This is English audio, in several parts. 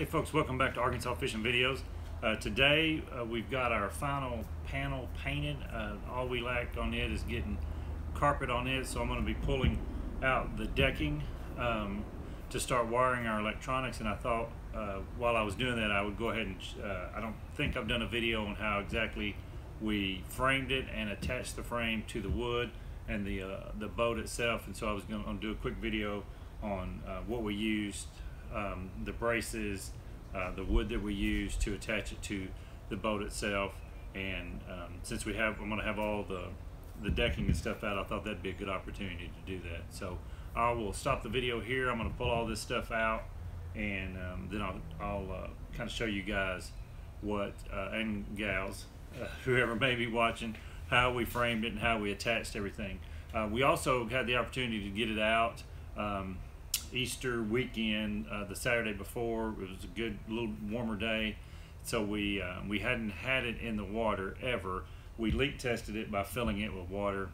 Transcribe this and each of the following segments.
Hey folks, welcome back to Arkansas Fishing Videos. Uh, today uh, we've got our final panel painted. Uh, all we lack on it is getting carpet on it, so I'm going to be pulling out the decking um, to start wiring our electronics. And I thought uh, while I was doing that, I would go ahead and uh, I don't think I've done a video on how exactly we framed it and attached the frame to the wood and the uh, the boat itself. And so I was going to do a quick video on what we used um, the braces, uh, the wood that we use to attach it to the boat itself. And um, since we have, I'm going to have all the the decking and stuff out, I thought that'd be a good opportunity to do that. So I will stop the video here. I'm going to pull all this stuff out, and um, then I'll, I'll uh, kind of show you guys what uh, and gals, uh, whoever may be watching, how we framed it and how we attached everything. Uh, we also had the opportunity to get it out. Um, Easter weekend, uh, the Saturday before. It was a good, little warmer day, so we uh, we hadn't had it in the water ever. We leak tested it by filling it with water.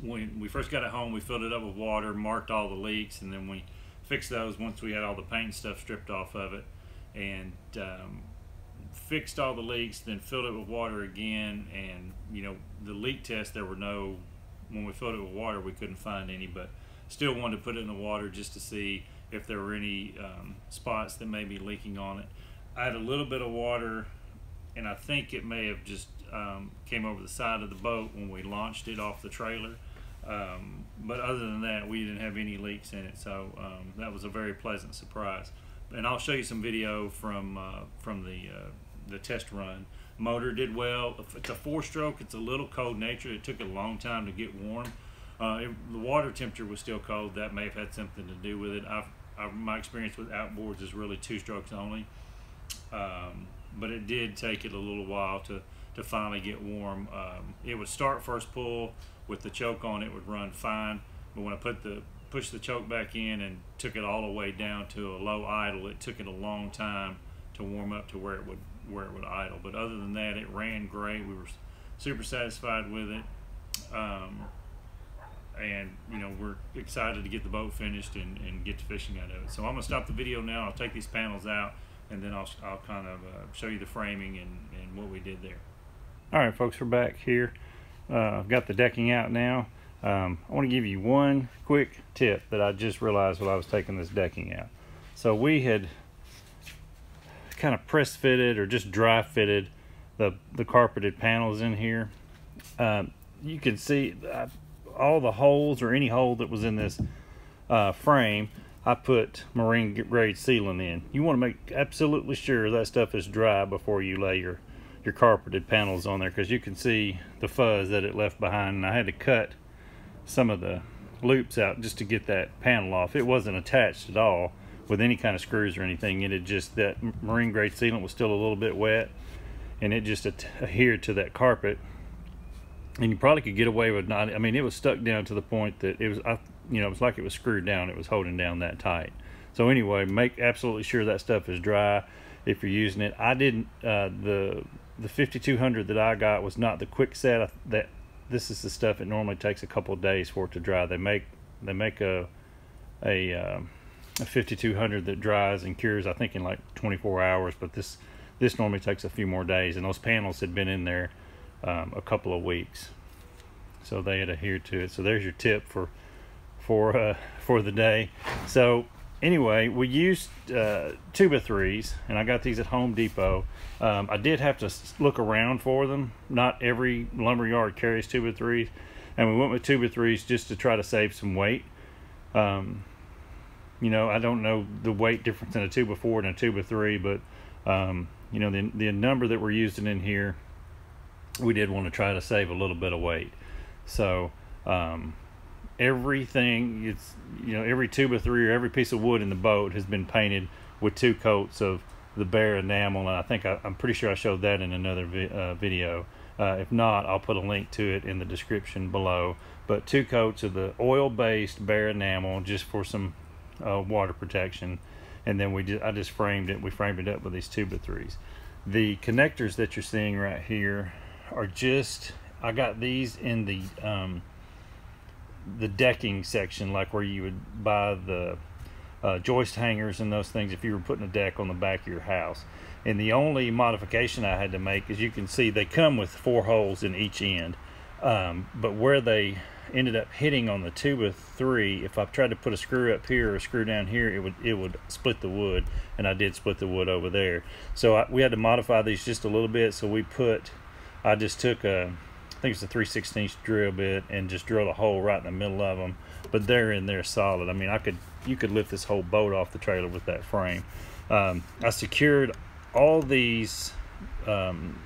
When we first got it home, we filled it up with water, marked all the leaks, and then we fixed those once we had all the paint stuff stripped off of it, and um, fixed all the leaks. Then filled it with water again, and you know the leak test there were no. When we filled it with water, we couldn't find any, but still wanted to put it in the water just to see if there were any um, spots that may be leaking on it. I had a little bit of water and I think it may have just um, came over the side of the boat when we launched it off the trailer. Um, but other than that, we didn't have any leaks in it, so um, that was a very pleasant surprise. And I'll show you some video from uh, from the uh, the test run. Motor did well. It's a four-stroke. It's a little cold nature. It took a long time to get warm. Uh, it, the water temperature was still cold. That may have had something to do with it. I've, I've my experience with outboards is really two strokes only, um, but it did take it a little while to to finally get warm. Um, it would start first pull with the choke on. It would run fine, but when I put the push the choke back in and took it all the way down to a low idle, it took it a long time to warm up to where it would where it would idle. But other than that, it ran great. We were super satisfied with it. Um, and you know we're excited to get the boat finished and, and get to fishing out of it. So I'm gonna stop the video now. I'll take these panels out and then I'll, I'll kind of uh, show you the framing and, and what we did there. All right, folks, we're back here. Uh, I've got the decking out now. Um, I want to give you one quick tip that I just realized while I was taking this decking out. So we had kind of press fitted or just dry fitted the, the carpeted panels in here. Um, you can see, all the holes or any hole that was in this uh, frame, I put marine grade sealant in. You want to make absolutely sure that stuff is dry before you lay your, your carpeted panels on there because you can see the fuzz that it left behind. And I had to cut some of the loops out just to get that panel off. It wasn't attached at all with any kind of screws or anything. It had just, that marine grade sealant was still a little bit wet and it just adhered to that carpet and you probably could get away with not. I mean, it was stuck down to the point that it was, I, you know, it was like it was screwed down. It was holding down that tight. So anyway, make absolutely sure that stuff is dry if you're using it. I didn't. Uh, the the 5200 that I got was not the quick set. That this is the stuff it normally takes a couple days for it to dry. They make they make a a, uh, a 5200 that dries and cures I think in like 24 hours, but this this normally takes a few more days. And those panels had been in there um, a couple of weeks. So they had adhered to it. So there's your tip for for uh, for the day. So anyway, we used uh, threes, and I got these at Home Depot. Um, I did have to look around for them. Not every lumber yard carries two by threes, and we went with two by threes just to try to save some weight. Um, you know, I don't know the weight difference in a two by four and a two by three, but um, you know the the number that we're using in here we did want to try to save a little bit of weight. So um, everything, it's you know every tube of three or every piece of wood in the boat has been painted with two coats of the Behr enamel, and I think I, am pretty sure I showed that in another vi uh, video. Uh, if not, I'll put a link to it in the description below. But two coats of the oil-based Behr enamel just for some uh, water protection, and then we just I just framed it. We framed it up with these two by threes. The connectors that you're seeing right here are just I got these in the um, the decking section, like where you would buy the uh, joist hangers and those things if you were putting a deck on the back of your house. And the only modification I had to make, as you can see, they come with four holes in each end. Um, but where they ended up hitting on the two of three, if I tried to put a screw up here or a screw down here, it would it would split the wood, and I did split the wood over there. So I, we had to modify these just a little bit. So we put, I just took a, I think it's a 3 16 drill bit and just drilled a hole right in the middle of them. But they're in there solid. I mean, I could you could lift this whole boat off the trailer with that frame. Um, I secured all these, um,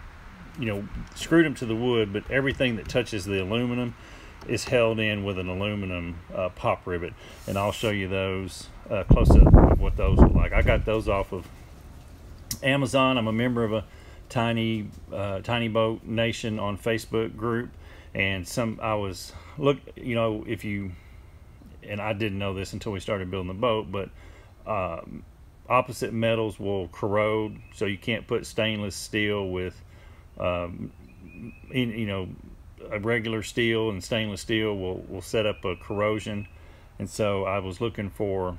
you know, screwed them to the wood, but everything that touches the aluminum is held in with an aluminum uh, pop rivet. And I'll show you those uh, close up of what those look like. I got those off of Amazon. I'm a member of a tiny uh, tiny boat nation on Facebook group and some I was look you know if you and I didn't know this until we started building the boat but um, opposite metals will corrode, so you can't put stainless steel with, um, in, you know, a regular steel and stainless steel will will set up a corrosion, and so I was looking for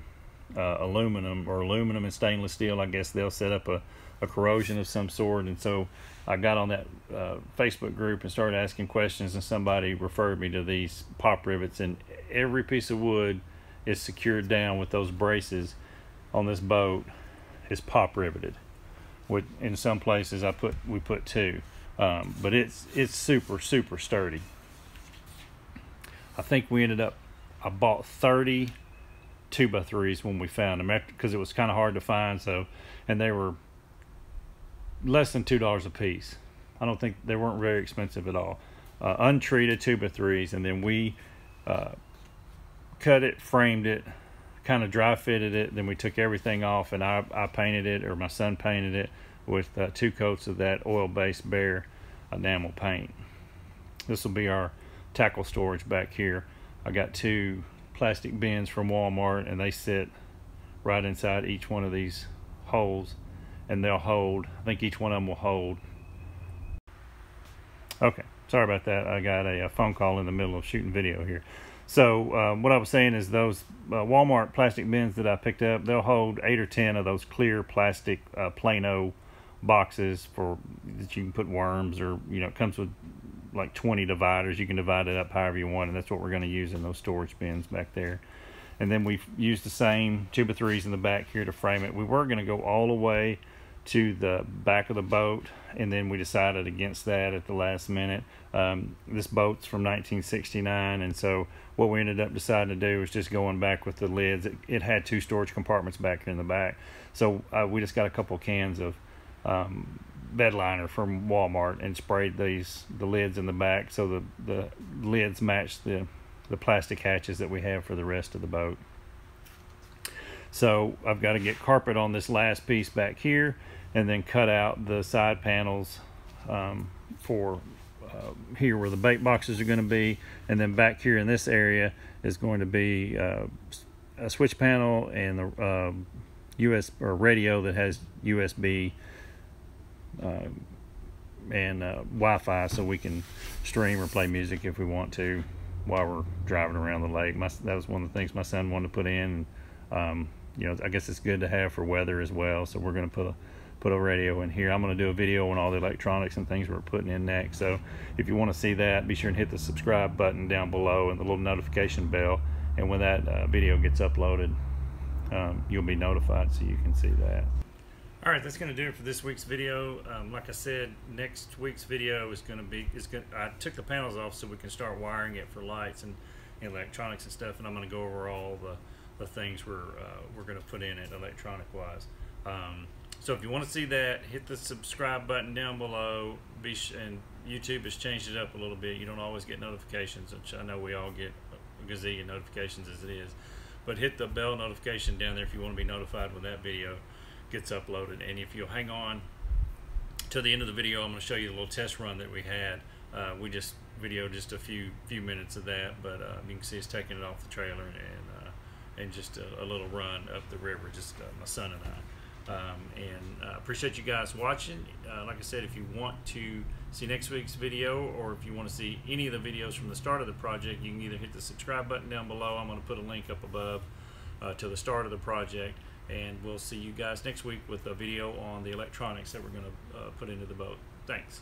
uh, aluminum or aluminum and stainless steel. I guess they'll set up a, a corrosion of some sort, and so I got on that uh, Facebook group and started asking questions, and somebody referred me to these pop rivets, and every piece of wood is secured down with those braces on this boat is pop riveted. With in some places I put we put two, um, but it's it's super super sturdy. I think we ended up I bought 30 two by threes when we found them because it was kind of hard to find. So, and they were less than two dollars a piece. I don't think they weren't very expensive at all. Uh, untreated two by threes, and then we uh, cut it, framed it, kind of dry fitted it. Then we took everything off and I, I painted it, or my son painted it with uh, two coats of that oil-based Behr enamel paint. This will be our tackle storage back here. I got two plastic bins from Walmart and they sit right inside each one of these holes and they'll hold, I think each one of them will hold. Okay, sorry about that. I got a, a phone call in the middle of shooting video here. So uh, what I was saying is those uh, Walmart plastic bins that I picked up, they'll hold eight or ten of those clear plastic uh, Plano boxes for that you can put worms or you know it comes with like 20 dividers. You can divide it up however you want, and that's what we're going to use in those storage bins back there. And then we've used the same two by threes in the back here to frame it. We were going to go all the way to the back of the boat, and then we decided against that at the last minute. Um, this boat's from 1969, and so what we ended up deciding to do was just going back with the lids. It, it had two storage compartments back here in the back, so uh, we just got a couple cans of um, bed liner from Walmart and sprayed these the lids in the back so the the lids match the the plastic hatches that we have for the rest of the boat. So I've got to get carpet on this last piece back here and then cut out the side panels um, for uh, here where the bait boxes are going to be and then back here in this area is going to be uh, a switch panel and the uh, US or radio that has USB uh, and uh, Wi-Fi so we can stream or play music if we want to while we're driving around the lake. My, that was one of the things my son wanted to put in. Um, you know, I guess it's good to have for weather as well. So we're going to put a put a radio in here. I'm going to do a video on all the electronics and things we're putting in next. So if you want to see that, be sure and hit the subscribe button down below and the little notification bell. And when that uh, video gets uploaded, um, you'll be notified so you can see that. All right, that's going to do it for this week's video. Um, like I said, next week's video is going to be is going. I took the panels off so we can start wiring it for lights and, and electronics and stuff, and I'm going to go over all the the things we're uh, we're going to put in it electronic wise. Um, so if you want to see that, hit the subscribe button down below. Be and YouTube has changed it up a little bit. You don't always get notifications, which I know we all get a gazillion notifications as it is. But hit the bell notification down there if you want to be notified when that video gets uploaded. And if you'll hang on to the end of the video, I'm going to show you the little test run that we had. Uh, we just videoed just a few few minutes of that, but uh, you can see us taking it off the trailer and uh, and just a, a, little run up the river, just uh, my son and I. Um, and uh, appreciate you guys watching. Uh, like I said, if you want to see next week's video or if you want to see any of the videos from the start of the project, you can either hit the subscribe button down below. I'm going to put a link up above uh, to the start of the project. And we'll see you guys next week with a video on the electronics that we're going to uh, put into the boat. Thanks.